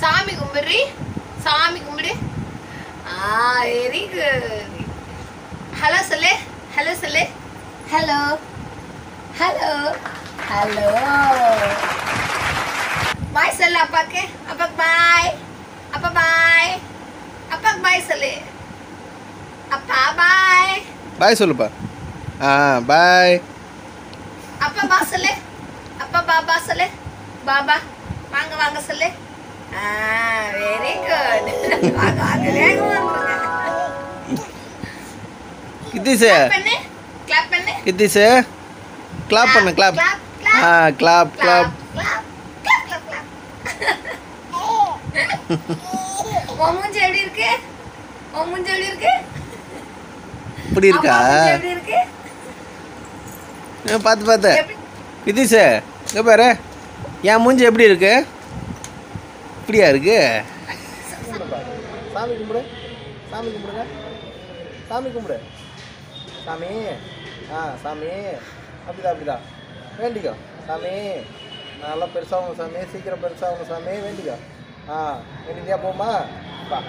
சாமி கும்பிடுறி? சாமி கும்பிடு. ஆ வெரி குட் ஹலோ சொல்லு. ஹலோ சொல்லு. ஹலோ ஹலோ ஹலோ பாய் சொல்லு அப்பாக்கு. அப்பாக்கு பாய் அப்பா பாய் அப்பாக்கு பாய் சொல்லு. அப்பா பாய் பாய் சொல்லுப்பா. ஆ பாய் அப்பா பா சொல்லு. அப்பா பாபா சொல்லு. பாபா வாங்க வாங்க சொல்லு. வெரி குட் கித்திஸு பண்ணு கிளாப் பண்ணு. கித்திஸு கிளாப் பண்ணு கிளாப் ஆ கிளாப் கிளாப் மூஞ்சி எப்படி இருக்கு? உன் மூஞ்சி எப்படி இருக்கு? இப்படி இருக்கா? பார்த்து பார்த்து கித்திஸு இங்கே பாரு. என் மூஞ்சி எப்படி இருக்கு? அப்படியா இருக்கு? சாமி கும்பிடு. சாமி கும்பிடுங்க. சாமி கும்பிடு. சாமி. ஆ சாமி. அப்படிதான் அப்படிதான். வேண்டிக்கோ. சாமி. நல்லா பெருசாகும் சாமி. சீக்கிரம் பெருசாகும் சாமி. வேண்டிக்கோ. ஆ வேண்டிக்கிட்டே போமா பா.